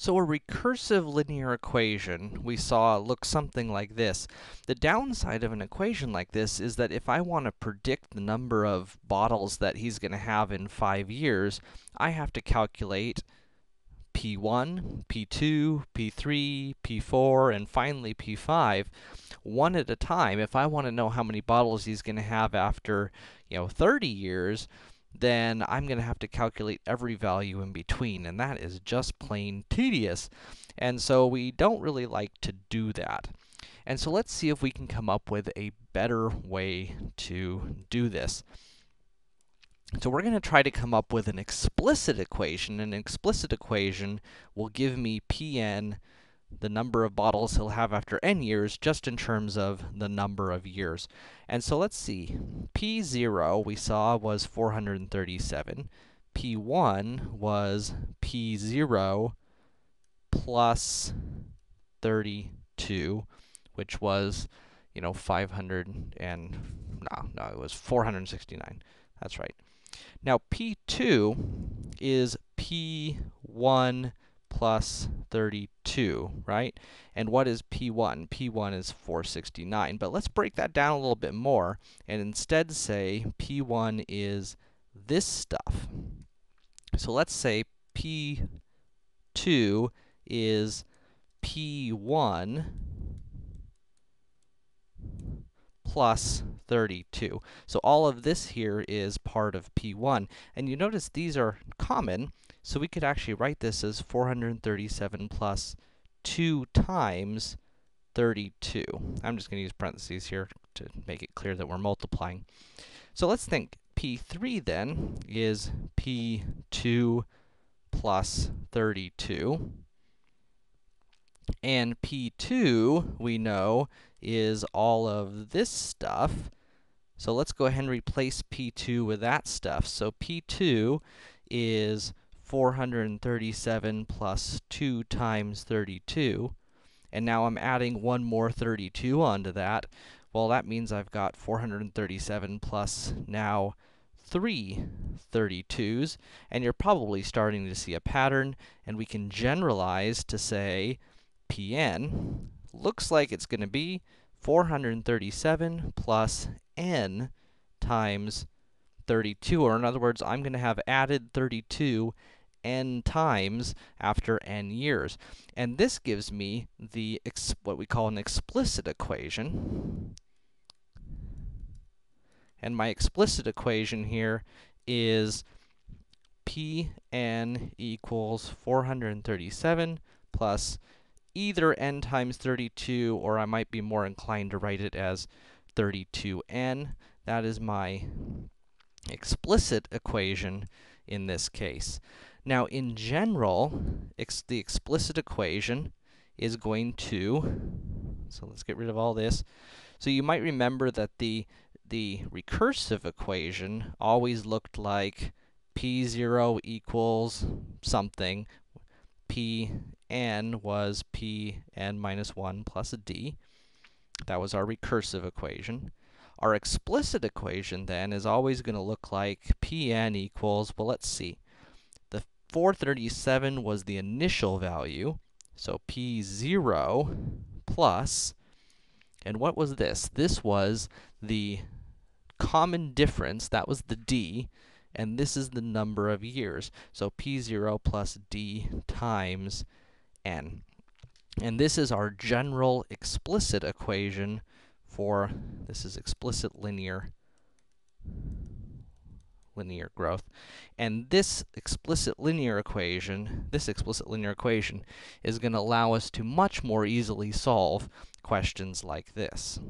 So a recursive linear equation we saw looks something like this. The downside of an equation like this is that if I want to predict the number of bottles that he's going to have in 5 years, I have to calculate P1, P2, P3, P4, and finally P5, one at a time. If I want to know how many bottles he's going to have after, you know, 30 years, then I'm going to have to calculate every value in between, and that is just plain tedious. And so we don't really like to do that. And so let's see if we can come up with a better way to do this. So we're going to try to come up with an explicit equation. An explicit equation will give me Pn the number of bottles he'll have after n years, just in terms of the number of years. And so let's see. P0 we saw was 437. P1 was P0 plus 32, which was, you know, 500 and, no, no, it was 469. That's right. Now, P2 is P1 plus 32, right? And what is P1? P1 is 469. But let's break that down a little bit more and instead say P1 is this stuff. So let's say P2 is P1 plus 32. So all of this here is part of P1. And you notice these are common, so we could actually write this as 437 plus 2 times 32. I'm just going to use parentheses here to make it clear that we're multiplying. So let's think P3 then is P2 plus 32. And P2, we know, is all of this stuff. So let's go ahead and replace P2 with that stuff. So P2 is 437 plus 2 times 32. And now I'm adding one more 32 onto that. Well, that means I've got 437 plus now three 32s. And you're probably starting to see a pattern, and we can generalize to say Pn looks like it's going to be 437 plus n times 32, or in other words, I'm going to have added 32 n times after n years. And this gives me the what we call an explicit equation. And my explicit equation here is Pn equals 437 plus either n times 32, or I might be more inclined to write it as 32n. That is my explicit equation in this case. Now, in general, ex the explicit equation is going to, so let's get rid of all this. So you might remember that the, the recursive equation always looked like p0 equals something, pn was pn minus 1 plus d. That was our recursive equation. Our explicit equation, then, is always going to look like pn equals, well, let's see. The 437 was the initial value, so P0 plus, and what was this? This was the common difference, that was the D, and this is the number of years. So P0 plus D times N. And this is our general explicit equation for, this is explicit linear linear growth. And this explicit linear equation, this explicit linear equation, is going to allow us to much more easily solve questions like this.